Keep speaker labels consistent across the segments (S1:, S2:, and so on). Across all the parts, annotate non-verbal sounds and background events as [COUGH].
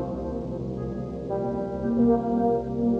S1: Thank you.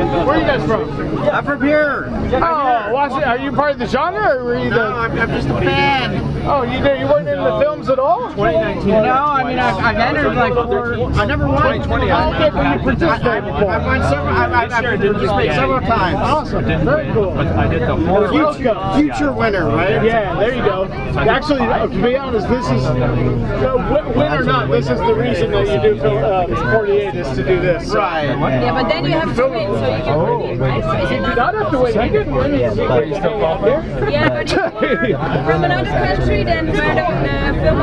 S2: Where are you guys from?
S3: I'm from here.
S2: Oh, watch it. Are you part of the genre or were you the...
S3: No, I'm, I'm just a fan.
S2: Oh, you you weren't in the films at all? 2019.
S3: No, I mean I've, I've entered like four. I never won. 2020.
S2: I don't get when you participate
S3: I've won several. I've, I've, I've participated several times.
S2: Awesome. Very cool.
S4: I did the horror.
S3: Future, future winner, right?
S2: Yeah, there you go. Actually, uh, to be honest, this is, win, win or not, this is the reason that you do film, um, 48 is to do this.
S3: Right.
S5: Yeah, but then you have to win, so you can win, right? So is
S2: You
S5: it
S2: did
S5: not?
S2: not have to win. You didn't win. You still call here?
S5: Yeah, but if from another country, then where the uh, film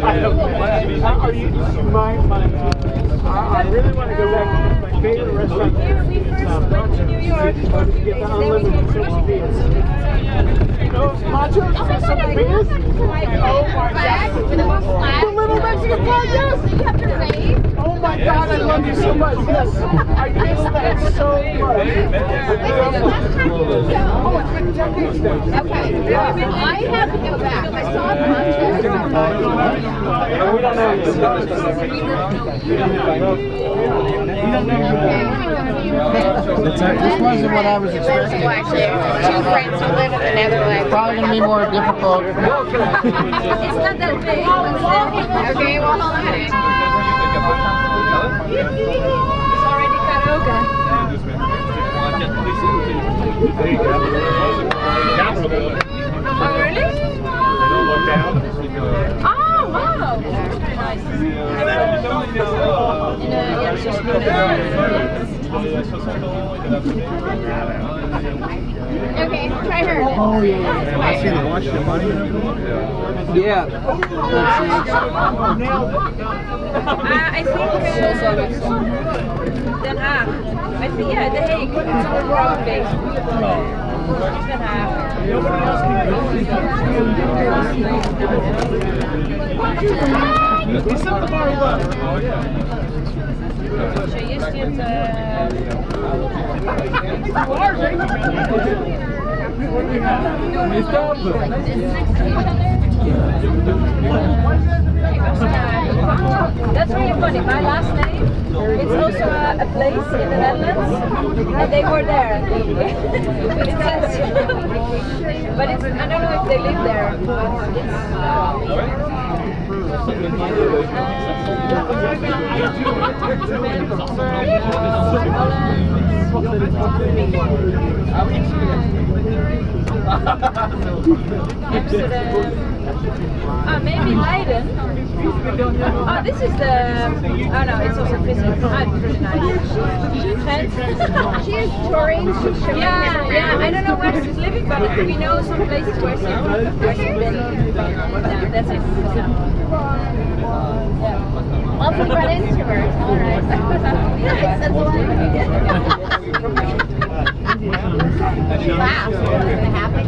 S2: I don't know. Are you, my, my, uh, I I really want to go back. My favorite restaurant there
S5: We
S2: is
S5: first
S2: um,
S5: went to New York for two days, and then we came to Washington.
S2: You know, nachos? Something beers? Oh my god.
S5: With a flag.
S2: The little Mexican flag, yes!
S5: You have to rave.
S2: Oh my god, I love you so much. Yes, I miss that so much.
S5: You. Okay. I have to go back. I saw nachos.
S2: We don't know
S3: This wasn't what I was expecting.
S5: Two friends who live in the Netherlands.
S3: Probably gonna be more difficult.
S5: It's not that big. Okay, well, hold on. Oh, really? Oh, wow. Nice. In a, ja, zoals Okay, try her.
S3: Oh yeah. I see the watch the money. Yeah.
S5: Uh, I think uh, Den Haag. Yeah, The Hague. It's on the road base. Den Haag.
S2: We set the bar low.
S5: Zo, je zit. eh, That's really funny. My last name, it's also a, a place in the Netherlands, and they were there. but, [LAUGHS] it says, but it's, I don't know if they live there. Amsterdam. Ah, maybe Leiden. Oh, this is the. Oh no, it's also physics. Ah, it's pretty nice. Gent.
S6: She's touring. She's showing
S5: Yeah, yeah. I don't know where she's living, but we know some places where she she's been. Yeah, that's it.
S6: Well, if we run into her, her I said. That's what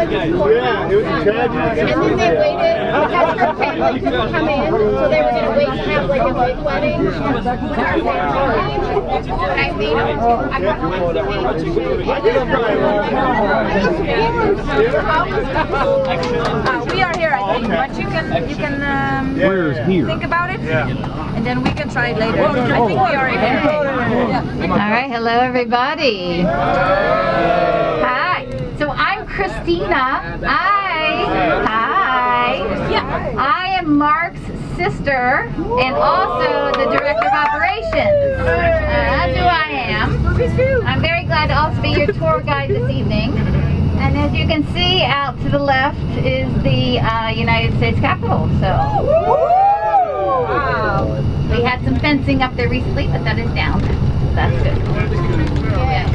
S2: it was a tragedy.
S6: And then they waited because her family couldn't come in, so they were gonna wait to have like a big wedding with our family. And I made them. I brought them to the
S2: I did
S5: Uh, we are here, I think, but you can you can um,
S1: Where's here?
S5: think about it, and then we can try it later. I think we are here. Yeah.
S4: All right, hello everybody. Hi. So I'm Christina. Hi. Hi.
S5: Yeah.
S4: I am Mark's sister and also the director of operations. That's who I am. I'm very glad to also be your tour guide this evening. And as you can see, out to the left is the uh, United States Capitol. So
S5: Wow.
S4: we had some fencing up there recently, but that is down. That's good. Yeah.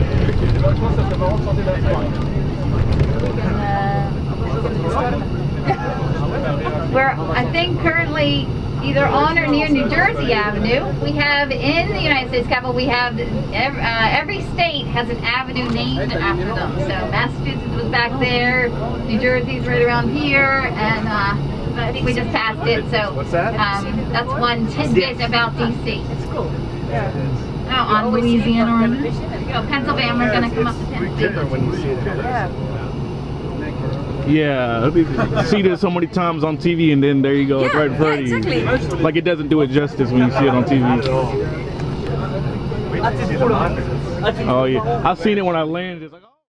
S4: [LAUGHS] We're, I think, currently either on or near New Jersey Avenue. We have in the United States Capitol, we have every, uh, every state has an avenue named after them. So Massachusetts was back there, New Jersey's right around here, and uh, I think we just passed it. So Um, that's one tidbit about DC. It's cool. Oh, on Louisiana or oh, Pennsylvania, we're gonna come up to Pennsylvania.
S2: when you see that.
S1: Yeah, [LAUGHS] see this so many times on TV, and then there you go, it's
S5: Yeah,
S1: right in front
S5: yeah,
S1: of you.
S5: exactly.
S1: Like it doesn't do it justice when you see it on TV. Oh yeah, I've seen it when I landed. It's like, oh.